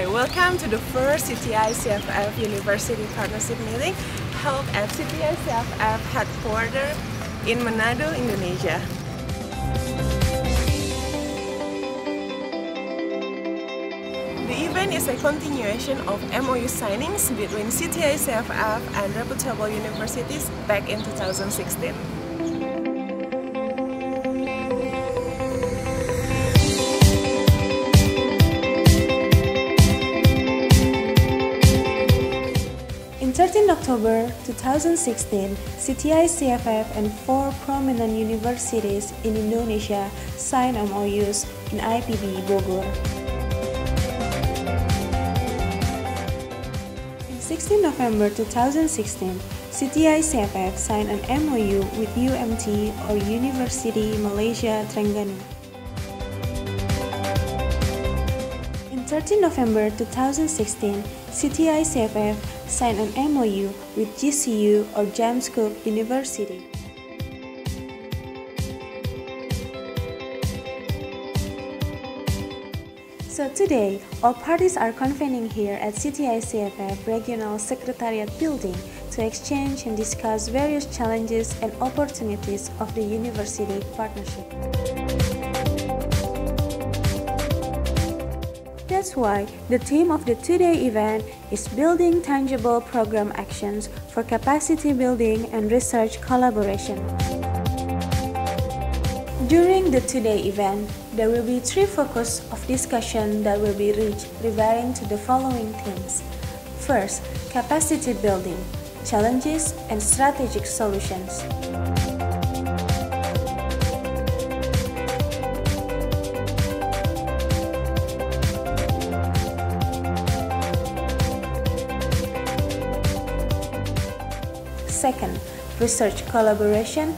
Hi, welcome to the first CTI CFF University Partnership Meeting held at CTI CFF headquarters in Manado, Indonesia. The event is a continuation of MOU signings between CTI CFF and reputable universities back in 2016. 13 October 2016, CTI CFF and four prominent universities in Indonesia signed MOUs in IPB Bogor. In 16 November 2016, CTI CFF signed an MOU with UMT or University Malaysia Terengganu. 13 November 2016, CTI CFF signed an MOU with JCU or James Cook University. So today, all parties are convening here at CTI CFF Regional Secretariat Building to exchange and discuss various challenges and opportunities of the university partnership. That's why the theme of the two-day event is Building Tangible Program Actions for Capacity Building and Research Collaboration. During the two-day event, there will be three focus of discussion that will be reached referring to the following themes. First, capacity building, challenges and strategic solutions. Second, research collaboration.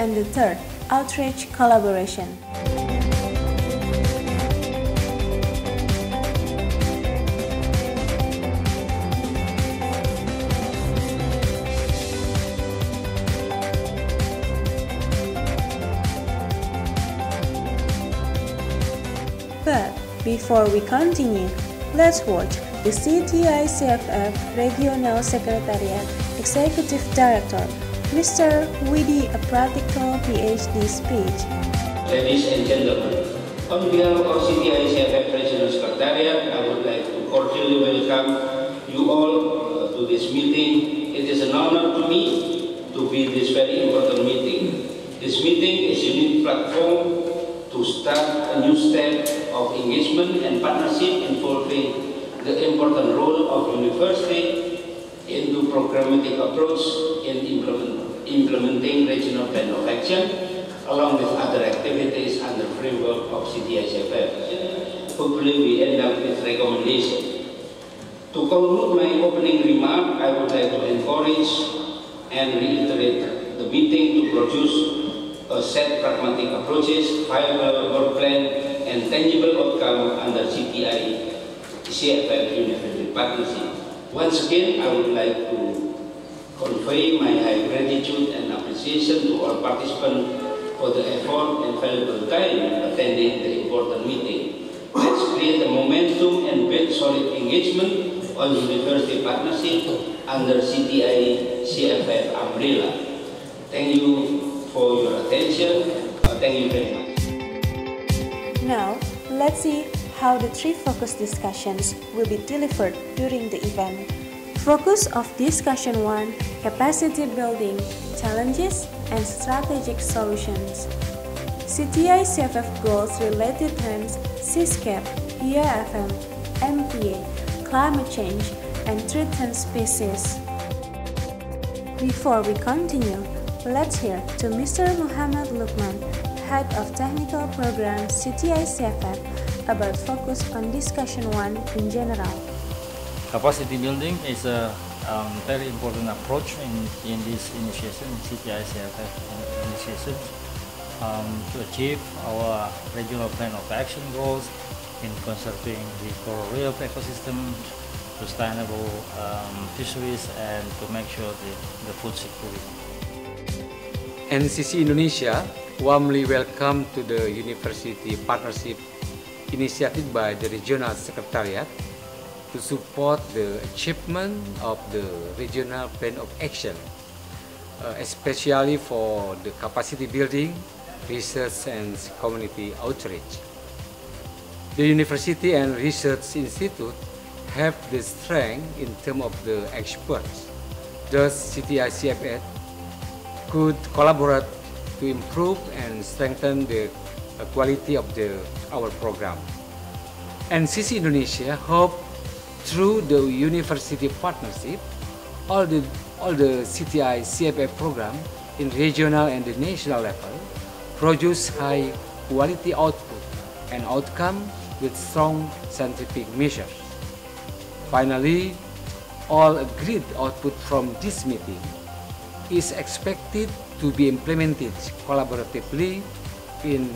And the third, outreach collaboration. But before we continue, let's watch the CTI CFF Regional Secretariat Executive Director, Mr. Widi A. Pratikto PhD speech. Ladies and gentlemen, on behalf of CTI CFF Regional Secretariat, I would like to cordially welcome you all uh, to this meeting. It is an honor to me to be this very important meeting. This meeting is a unique platform to start a new step of engagement and partnership involving the important role of university into programmatic approach and implement, implementing regional plan of action along with other activities under framework of CTICFF. Hopefully we end up with recommendation. To conclude my opening remark, I would like to encourage and reiterate the meeting to produce a set pragmatic approaches, viable work plan, and tangible outcome under CTI CFF University Partnership. Once again, I would like to convey my high gratitude and appreciation to all participants for the effort and valuable time attending the important meeting. Let's create a momentum and build solid engagement on university partnership under CTI CFF umbrella. Thank you for your attention. Uh, thank you very much. Now, let's see how the three focus discussions will be delivered during the event. Focus of discussion 1 Capacity Building, Challenges and Strategic Solutions. CTI CFF Goals Related Terms Seascape, EAFM, MPA, Climate Change, and Threatened Species. Before we continue, let's hear to Mr. Muhammad Lukman, Head of Technical Program CTI CFF, about focus on discussion 1 in general. Capacity building is a um, very important approach in, in this initiation, CTI-CFF initiation, um, to achieve our regional plan of action goals in conserving the coral reef ecosystem, sustainable um, fisheries, and to make sure the, the food security. NCC Indonesia warmly welcome to the University Partnership initiated by the Regional Secretariat to support the achievement of the regional plan of action, uh, especially for the capacity building, research and community outreach. The university and research institute have the strength in terms of the experts. Thus, CTI-CFF could collaborate to improve and strengthen the quality of the, our program. NCC Indonesia hope through the university partnership, all the, all the CTI CFF program in regional and the national level produce high quality output and outcome with strong scientific measures. Finally, all agreed output from this meeting is expected to be implemented collaboratively in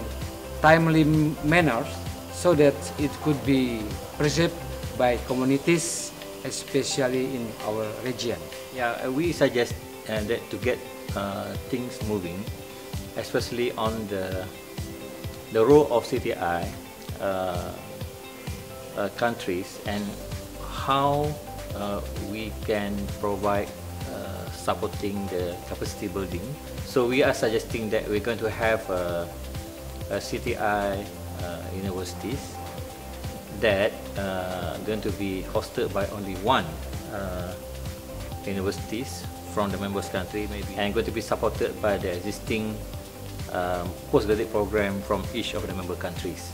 timely manners so that it could be preserved by communities, especially in our region. Yeah, uh, we suggest uh, that to get uh, things moving, especially on the the role of CTI uh, uh, countries and how uh, we can provide supporting the capacity building. So we are suggesting that we're going to have a, a CTI universities that uh, going to be hosted by only one uh, universities from the members country maybe and going to be supported by the existing um, postgraduate program from each of the member countries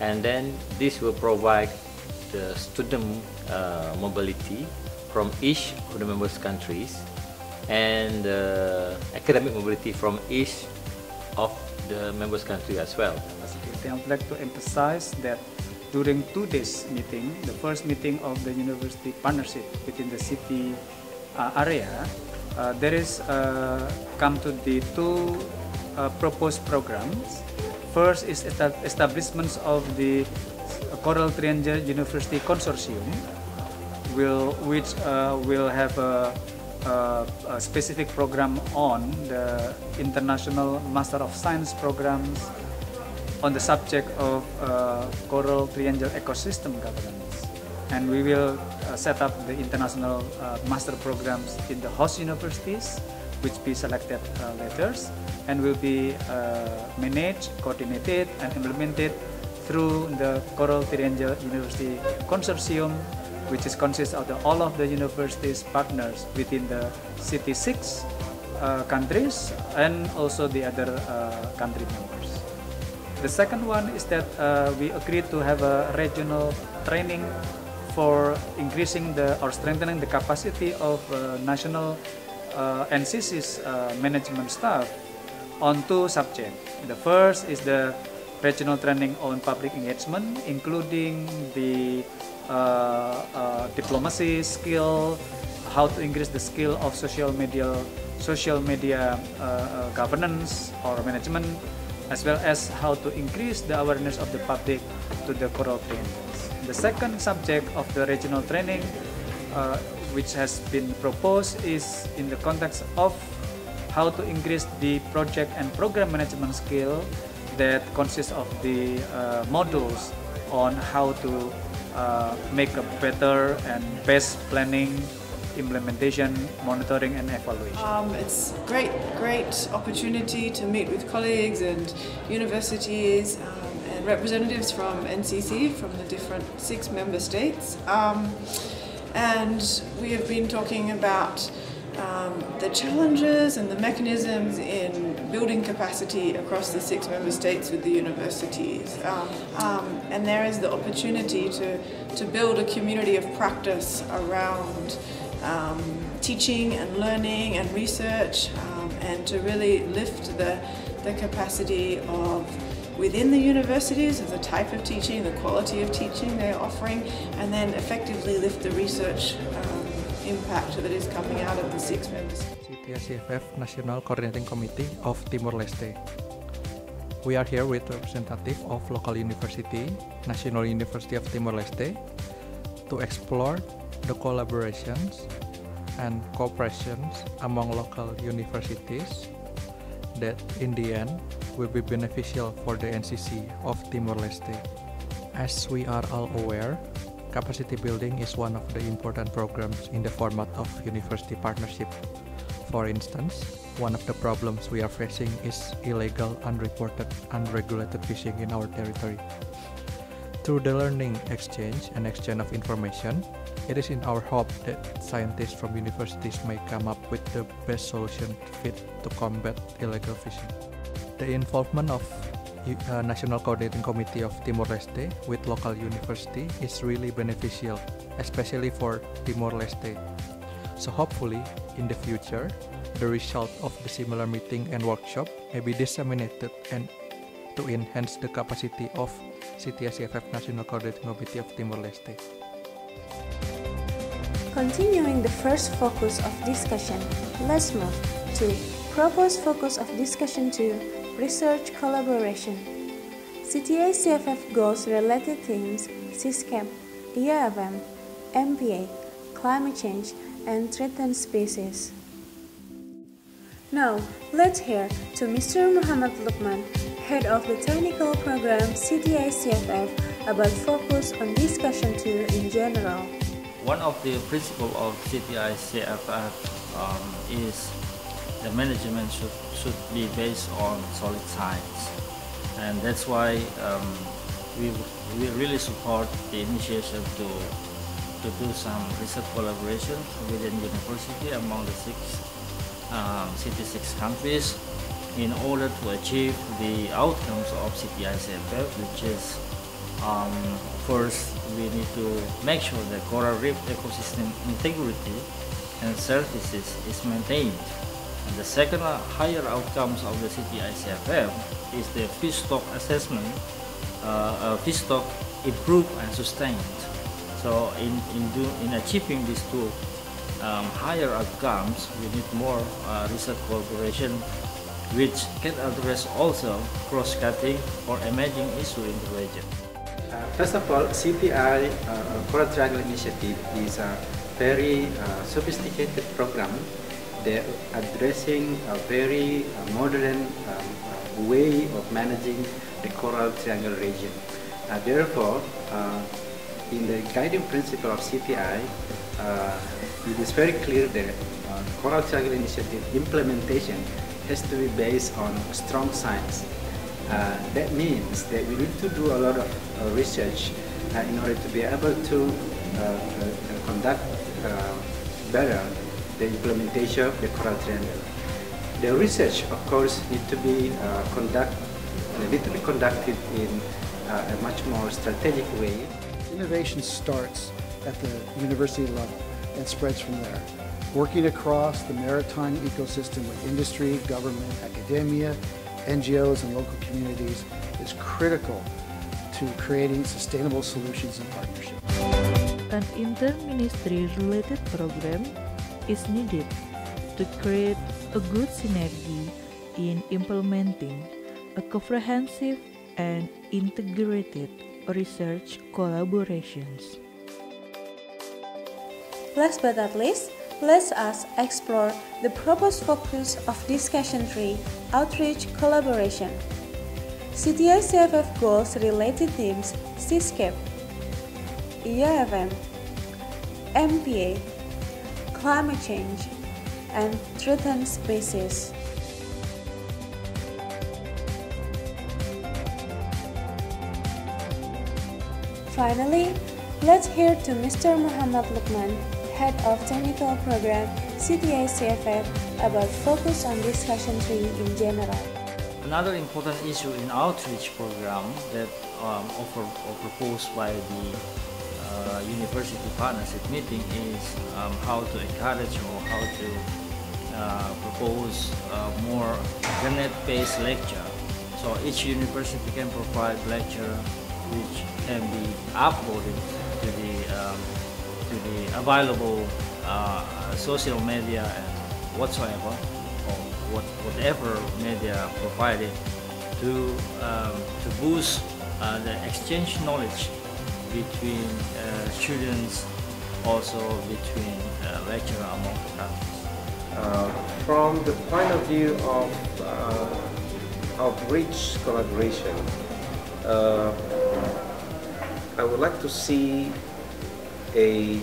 and then this will provide the student uh, mobility from each of the members countries and uh, academic mobility from each of the members country as well. I would like to emphasize that during two days meeting, the first meeting of the university partnership within the CTI uh, area, uh, there is uh, come to the two uh, proposed programs. First is establishments of the Coral Triangle University Consortium, will which uh, will have a, a, a specific program on the international Master of Science programs on the subject of uh, coral triangle ecosystem governance. And we will uh, set up the international uh, master programs in the host universities, which be selected uh, and will be uh, managed, coordinated, and implemented through the Coral Triangle University Consortium, which is consists of the, all of the universities partners within the CTI 6 uh, countries and also the other country members. The second one is that uh, we agreed to have a regional training for increasing the or strengthening the capacity of uh, national uh, NCC's uh, management staff on two subjects. The first is the regional training on public engagement, including the uh, uh, diplomacy skill, how to increase the skill of social media, social media governance or management, as well as how to increase the awareness of the public to the coral triangles. The second subject of the regional training uh, which has been proposed is in the context of how to increase the project and program management skill that consists of the uh, modules on how to uh, make a better and best planning implementation, monitoring and evaluation. Um, it's great, great opportunity to meet with colleagues and universities um, and representatives from NCC from the different six member states. Um, and we have been talking about um, the challenges and the mechanisms in building capacity across the six member states with the universities. Um, um, and there is the opportunity to, to build a community of practice around um, teaching and learning and research um, and to really lift the, the capacity of within the universities of the type of teaching, the quality of teaching they're offering, and then effectively lift the research um, impact that is coming out of the six members. CTICFF National Coordinating Committee of Timor-Leste. We are here with representative of local university, National University of Timor-Leste, to explore the collaborations and cooperations among local universities that in the end will be beneficial for the NCC of Timor-Leste. As we are all aware, capacity building is one of the important programs in the format of university partnership. For instance, one of the problems we are facing is illegal, unreported, unregulated fishing in our territory. Through the learning exchange and exchange of information, it is in our hope that scientists from universities may come up with the best solution fit to combat illegal fishing. The involvement of uh, National Coordinating Committee of Timor-Leste with local university is really beneficial, especially for Timor-Leste. So hopefully, in the future, the result of the similar meeting and workshop may be disseminated and to enhance the capacity of CTICFF National Coordinating Committee of Timor-Leste. Continuing the first focus of discussion, let's move to proposed focus of discussion 2, research collaboration. CTI CFF goals related themes, Seascape, EAFM, MPA, climate change, and threatened species. Now, let's hear to Mr. Muhammad Lukman, head of the technical program CTI CFF, about focus on discussion tool in general. One of the principles of CTI CFF um, is the management should, should be based on solid science. And that's why um, we, we really support the initiation to, to do some research collaboration within university among the six um, 66 countries in order to achieve the outcomes of CTICFF, which is um, first we need to make sure the coral reef ecosystem integrity and services is maintained. And the second uh, higher outcomes of the CTICFF is the fish stock assessment, uh, uh, fish stock improved and sustained. So in, in, do, in achieving these two um, higher outcomes, we need more uh, research cooperation which can address also cross-cutting or emerging issues in the region. Uh, first of all, CTI uh, Coral Triangle Initiative is a very uh, sophisticated program that addressing a very uh, modern um, uh, way of managing the Coral Triangle region. Uh, therefore, in the guiding principle of CTI, it is very clear that Coral Triangle Initiative implementation has to be based on strong science. Uh, that means that we need to do a lot of uh, research uh, in order to be able to uh, uh, conduct better the implementation of the Coral Triangle. The research, of course, need to be conduct, need to be conducted in a much more strategic way. Innovation starts at the university level and spreads from there. Working across the maritime ecosystem with industry, government, academia, NGOs, and local communities is critical to creating sustainable solutions and partnerships. An inter-ministry related program is needed to create a good synergy in implementing a comprehensive and integrated research collaborations. Last but not least, let us explore the proposed focus of discussion 3, outreach collaboration. CTI CFF goals related themes Seascape, EAFM, MPA, climate change, and threatened species. Finally, let's hear to Mr. Muhammad Lukman, Head of Technical Program, CTI CFF, about focus on discussion 3 in general. Another important issue in outreach program that um, offered or proposed by the uh, university partnership meeting is um, how to encourage or how to uh, propose uh, more internet-based lecture. So each university can provide lecture which can be uploaded to the um, to the available uh, social media and whatsoever, or what, whatever media provided to, um, to boost uh, the exchange knowledge between uh, students, also between uh, lecturer among the countries. Uh, from the point of view of uh, outreach collaboration, I would like to see a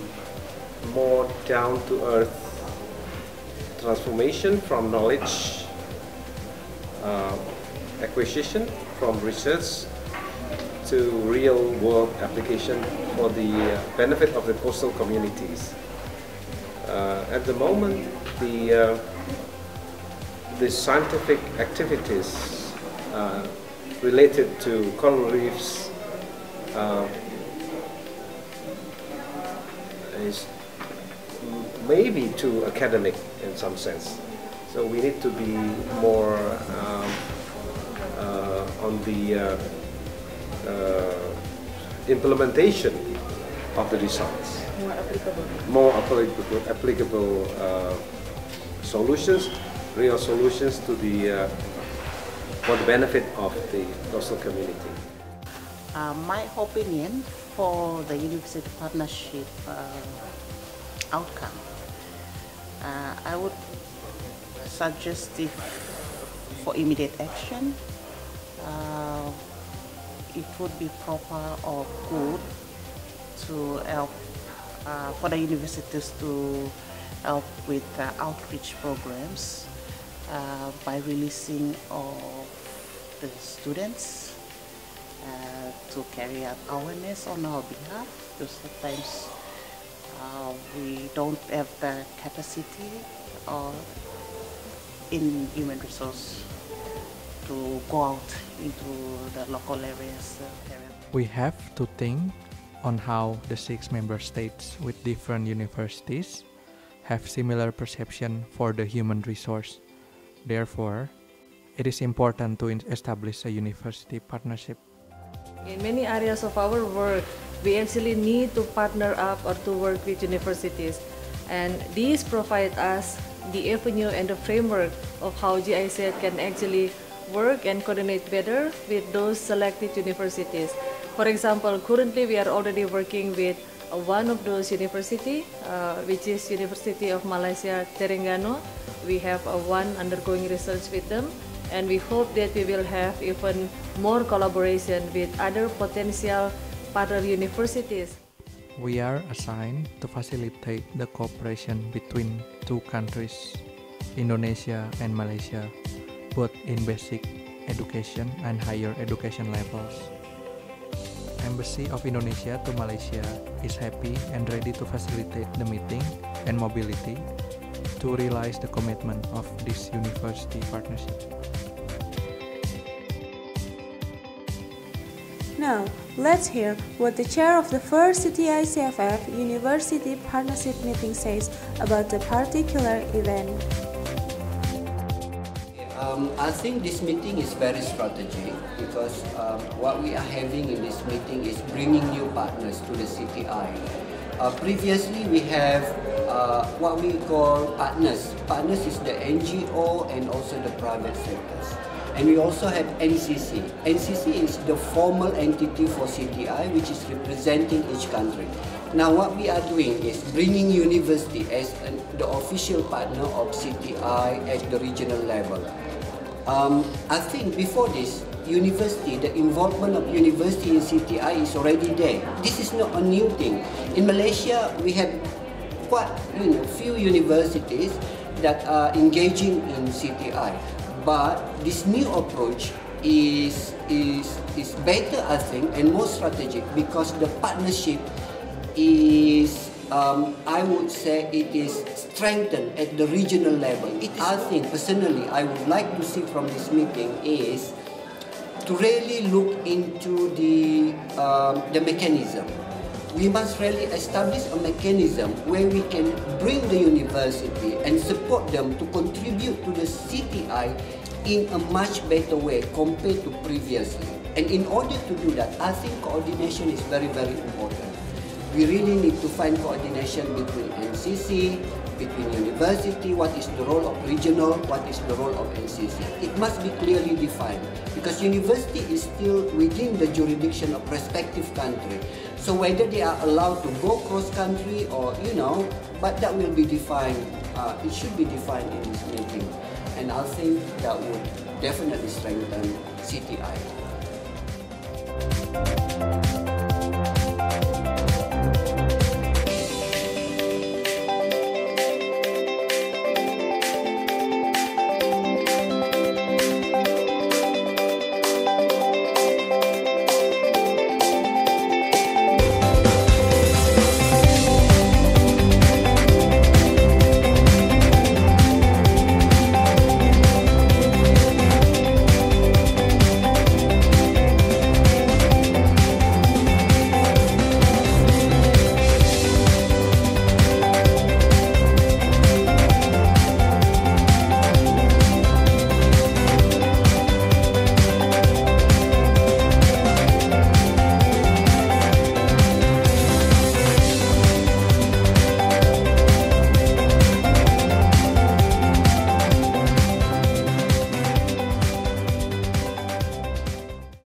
more down-to-earth transformation from knowledge uh, acquisition from research to real world application for the uh, benefit of the coastal communities. Uh, at the moment, the, uh, the scientific activities uh, related to coral reefs is maybe too academic in some sense. So we need to be more um, uh, on the uh, uh, implementation of the results. More applicable. More applicable, applicable uh, solutions, real solutions to the uh, for the benefit of the coastal community. Uh, my opinion for the university partnership uh, outcome, uh, I would suggest if for immediate action, uh, it would be proper or good to help uh, for the universities to help with outreach programs uh, by releasing of the students to carry out awareness on our behalf because sometimes uh, we don't have the capacity or in human resource to go out into the local areas. Uh. We have to think on how the six member states with different universities have similar perception for the human resource. Therefore, it is important to establish a university partnership. In many areas of our work, we actually need to partner up or to work with universities. And these provide us the avenue and the framework of how GIZ can actually work and coordinate better with those selected universities. For example, currently we are already working with one of those university, uh, which is University of Malaysia Terengganu. We have uh, one undergoing research with them, and we hope that we will have even more collaboration with other potential partner universities. We are assigned to facilitate the cooperation between two countries, Indonesia and Malaysia, both in basic education and higher education levels. Embassy of Indonesia to Malaysia is happy and ready to facilitate the meeting and mobility to realize the commitment of this university partnership. Now, let's hear what the chair of the first CTI-CFF University Partnership Meeting says about the particular event. Um, I think this meeting is very strategic because um, what we are having in this meeting is bringing new partners to the CTI. Uh, previously, we have uh, what we call partners. Partners is the NGO and also the private sectors. And we also have NCC. NCC is the formal entity for CTI which is representing each country. Now what we are doing is bringing university as an, the official partner of CTI at the regional level. Um, I think before this, university, the involvement of university in CTI is already there. This is not a new thing. In Malaysia, we have quite you know, few universities that are engaging in CTI. But this new approach is, is, is better, I think, and more strategic because the partnership is, um, I would say, it is strengthened at the regional level. It I think, personally, I would like to see from this meeting is to really look into the, um, the mechanism. We must really establish a mechanism where we can bring the university and support them to contribute to the CTI in a much better way compared to previously. And in order to do that, I think coordination is very, very important. we really need to find coordination between NCC, between university, what is the role of regional, what is the role of NCC. It must be clearly defined because university is still within the jurisdiction of respective country. So whether they are allowed to go cross country or, you know, but that will be defined, uh, it should be defined in this meeting. And I think that would definitely strengthen CTI.